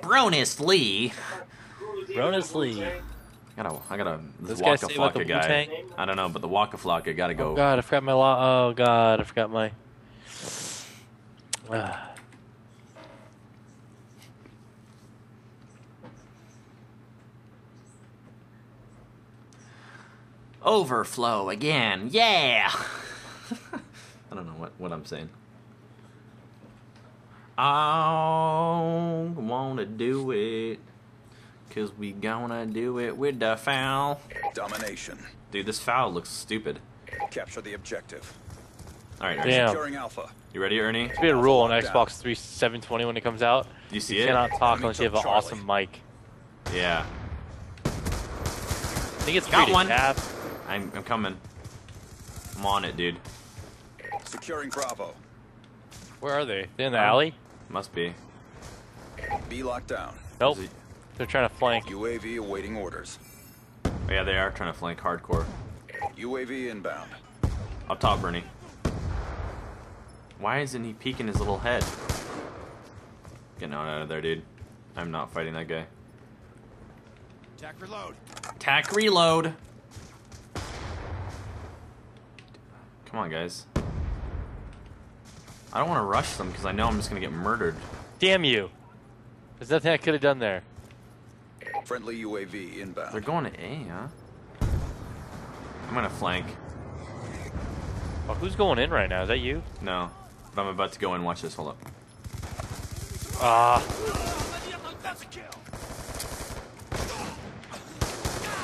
Bronus Lee. Bronus Lee. I gotta, I gotta. This This guy Waka say about the Flocka guy. Wu-Tang? I don't know, but the Waka Flocka gotta go. Oh god, I forgot my law. Oh god, I forgot my. Ah. Overflow again. Yeah. I don't know what, what I'm saying. I wanna do it. Cause we gonna do it with the FAL. Domination. Dude, this FAL looks stupid. Capture the objective. Alright, Damn. Securing Alpha. you ready, Ernie? It's be a rule on Xbox 3 720 when it comes out. Do you see You it? cannot talk unless you have an took awesome mic. Yeah. I think it's free Got to one. tap. I'm, I'm coming. I'm on it, dude. Securing Bravo. Where are they? They in the Oh. alley? Must be. Be locked down. Nope. Is They're trying to flank. UAV awaiting orders. Oh, yeah, they are trying to flank hardcore. UAV inbound. Up top, Bernie. Why isn't he peeking his little head? Getting on out of there, dude. I'm not fighting that guy. Attack reload. Tac reload. Come on, guys. I don't want to rush them because I know I'm just gonna get murdered. Damn you! There's nothing I could have done there. Friendly UAV inbound. They're going to A, huh? I'm gonna flank. Oh, who's going in right now? Is that you? No, but I'm about to go in. Watch this. Hold up. Ah.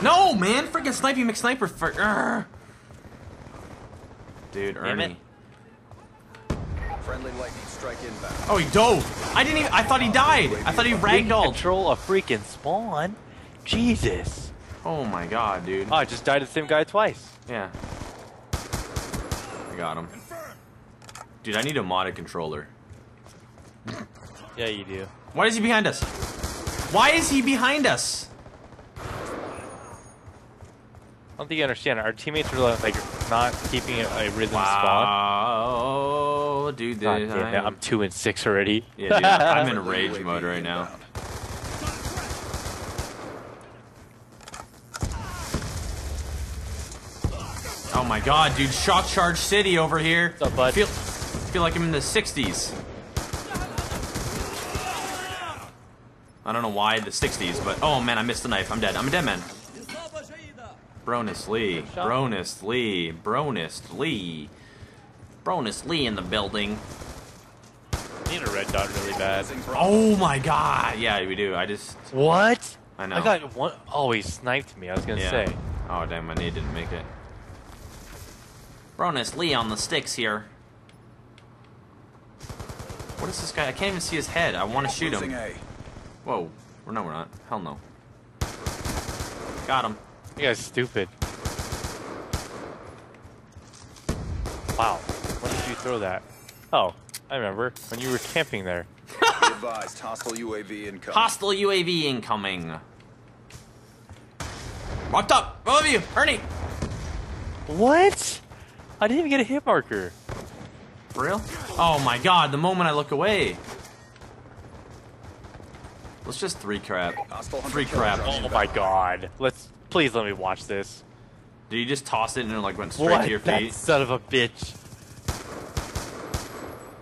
No, man! Freaking sniping McSniper. For, Urgh. Dude, Damn Ernie. It. Friendly lightning strike inbound. Oh, he dove. I didn't even. I thought he died. I thought he You can ragdolled. control a freaking spawn. Jesus. Oh my god, dude. Oh, I just died to the same guy twice. Yeah. I got him. Dude, I need a modded controller. Yeah, you do. Why is he behind us? Why is he behind us? I don't think you understand. Our teammates are like not keeping a, a rhythm spawn. Wow, dude. God dude, it, I- I'm two and six already. Yeah, dude, I'm in rage mode right now. Oh my god, dude. Shock Charge City over here. What's up, bud? Feel, feel like I'm in the 60s. I don't know why the 60s, but oh man, I missed the knife. I'm dead. I'm a dead man. Bronus Lee. Bronus Lee. Bronus Lee. Bronus Lee in the building. Need a red dot really bad. Oh my god. Yeah, we do. I just. What? I know. I got one. Oh, he sniped me. I was gonna Yeah. say. Oh damn, my knee didn't make it. Bronus Lee on the sticks here. What is this guy? I can't even see his head. I want to shoot Losing him. A. Whoa. Well, no, we're not. Hell no. Got him. You guys stupid. Wow. When did you throw that? Oh, I remember when you were camping there. Be advised. Hostile UAV incoming. Hostile UAV incoming. Walked up. Both of you. Ernie. What? I didn't even get a hit marker. For real? Oh my god, the moment I look away. Let's just three crap. Three crap. Oh my god. Let's please let me watch this. Did you just toss it and it like went straight what? to your That feet? son of a bitch.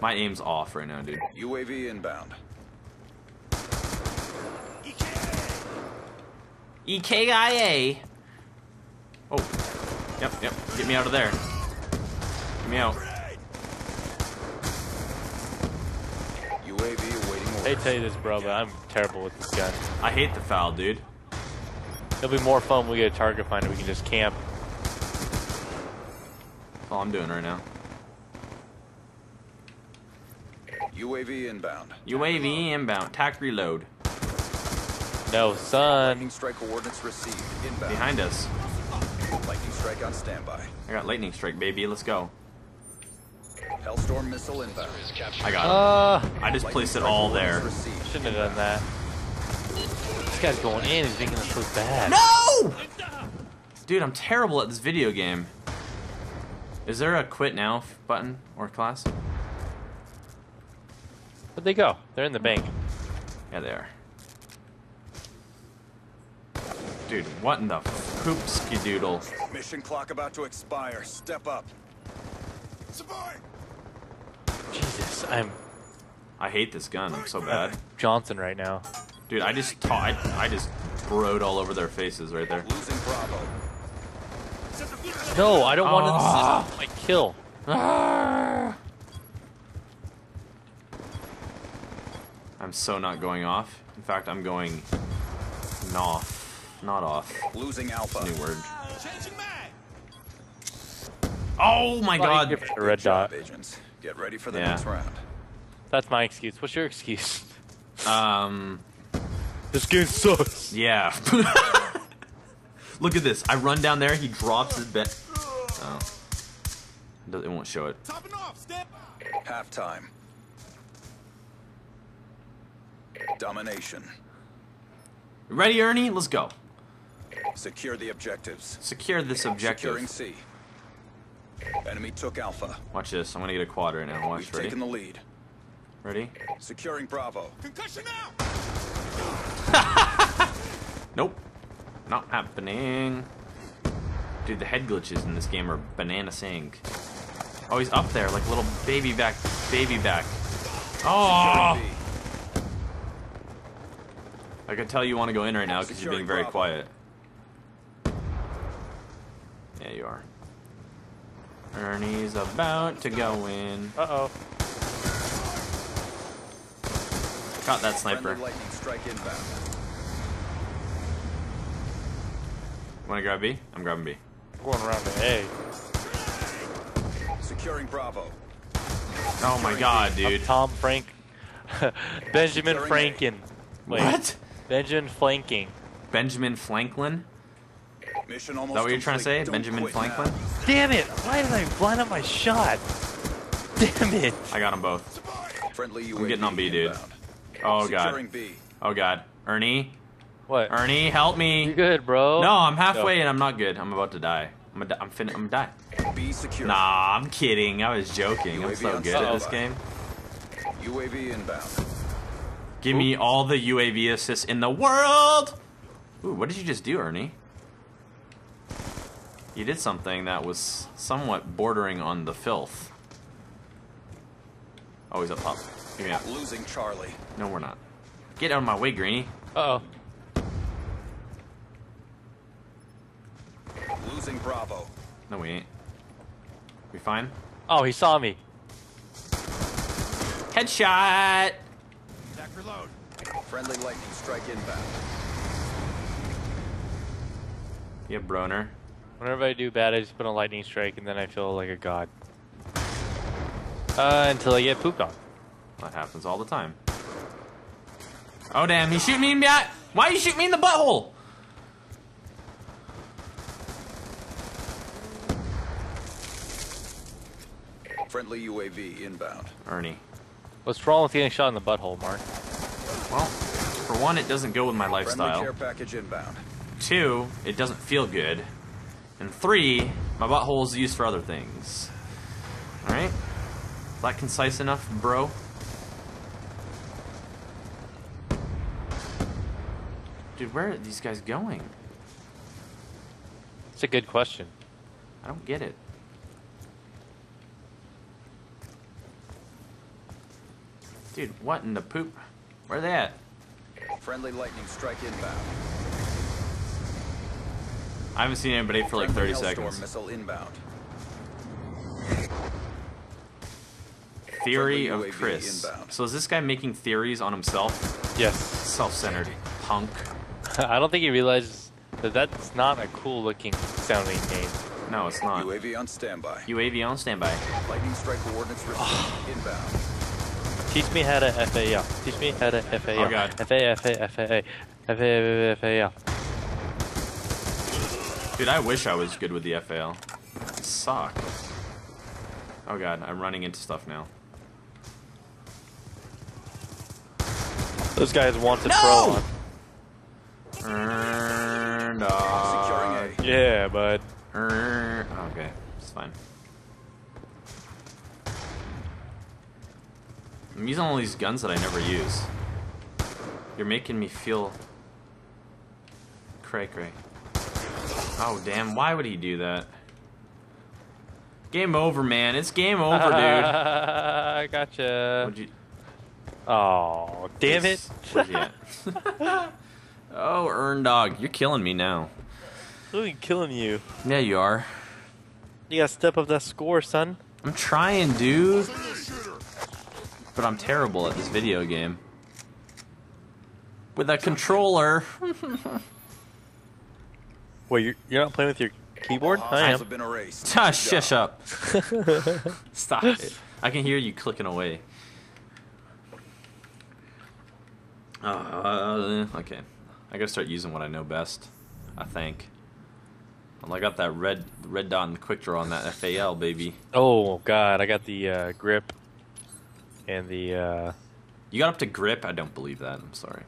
My aim's off right now, dude. UAV inbound. E EKIA. Oh. Yep, yep. Get me out of there. Get me out. UAV awaiting They orders. tell you this, bro, but I'm terrible with this gun. I hate the FAL, dude. It'll be more fun when we get a target finder. We can just camp. That's all I'm doing right now. UAV inbound. UAV inbound. Tac reload. No, son. Lightning strike coordinates received. Inbound. Behind us. Lightning strike on standby. I got lightning strike, baby. Let's go. Hellstorm missile inbound. I got it. Uh, I just placed it all there. received. shouldn't have done that guy's going in. He's this looks bad. No! Dude, I'm terrible at this video game. Is there a quit now button or class? Where'd they go? They're in the bank. Yeah, they are. Dude, what in the poopski doodle? Mission clock about to expire. Step up. Survive. Jesus, I'm. I hate this gun. I'm so bad. Johnson right now. Dude, I just ta- I, I just broed all over their faces right there. Losing Bravo. No, I don't want Ah. to my kill. I'm so not going off. In fact, I'm going off. Not off. Losing Alpha. New word. Oh my god. Give it red dot. agents. Get ready for the Yeah. next round. That's my excuse. What's your excuse? Um, This game sucks. yeah. Look at this. I run down there, he drops his bet. Oh. It won't show it. Halftime. Domination. Ready, Ernie? Let's go. Secure the objectives. Secure this objective. Securing. C. Enemy took Alpha. Watch this. I'm gonna get a quad right now. Watch. We've Ready? taken the lead. Ready? Securing Bravo. Nope. Not happening. Dude, the head glitches in this game are banana sink. Oh, he's up there like a little baby back, baby back. Oh! I can tell you want to go in right now because you're being very quiet. Yeah, you are. Ernie's about to go in. Uh Caught that sniper. Friendly lightning strike. Want to grab B? I'm grabbing B. I'm going around to A. Securing Bravo. Oh my god, I'm dude. Tom Frank. Benjamin Securing A. Franken. Wait. What? Benjamin Flanking. Benjamin Franklin? Mission almost Is that what you're trying to say? Don't Benjamin Franklin? now. Damn it! Why did I blind up my shot? Damn it! I got them both. Friendly UAV I'm getting on B, dude. inbound. Oh god. B. Oh god. Ernie? What? Ernie, help me. You good, bro? No, I'm halfway No. and I'm not good. I'm about to die. I'm gonna. I'm fin- I'm gonna die. B secure. Nah, I'm kidding. I was joking. I'm so good at this game. UAV inbound. Give me all the UAV assists in the world. Ooh, what did you just do, Ernie? You did something that was somewhat bordering on the filth. Oh, he's up top. Give me up. Losing Charlie. No, we're not. Get out of my way, Greeny. Uh oh. Losing Bravo. No, we ain't. We fine? Oh, he saw me. Headshot! Reload. Friendly lightning strike inbound. Yeah, Broner. Whenever I do bad, I just put a lightning strike, and then I feel like a god. Uh, until I get pooped on. That happens all the time. Oh damn, he shooting me in the eye. Why you shoot me in the butthole? Friendly UAV inbound. Ernie. What's wrong with getting shot in the butthole, Mark? Well, for one, it doesn't go with my Friendly lifestyle. care package inbound. Two, it doesn't feel good. And three, my butthole is used for other things. Alright? Is that concise enough, bro? Dude, where are these guys going? It's a good question. I don't get it. Dude, what in the poop? Where are they at? Friendly lightning strike inbound. I haven't seen anybody for like 30 Friendly Hellstorm seconds. missile inbound. Theory of Chris. inbound. So is this guy making theories on himself? Yes. Self-centered punk. I don't think he realizes that that's not a cool looking sounding name. No, it's not. UAV on standby. UAV on standby. Lightning strike coordinates received. inbound. Teach me how to FAL. Teach me how to FAL. Oh, God. FA, FA, FA, FA, FAL. Dude, I wish I was good with the FAL. I suck. Oh god, I'm running into stuff now. Those guys want to No! throw on. And, uh, Yeah, bud. okay, it's fine. I'm using all these guns that I never use. You're making me feel cray cray. Oh damn! Why would he do that? Game over, man. It's game over, dude. I gotcha. What'd you? Oh, damn it. Where's he at? oh, Earn Dog, you're killing me now. Really killing you. Yeah, you are. You gotta step up that score, son. I'm trying, dude. But I'm terrible at this video game. With a controller. Wait, you're, you're not playing with your keyboard? I Hostiles am. have been erased. Ah, Good shush up. Stop it. I can hear you clicking away. Uh, okay. I gotta start using what I know best. I think. Well, I got that red red dot and quick draw on that FAL, baby. Oh, God. I got the uh, grip and the. Uh, You got up to grip? I don't believe that. I'm sorry.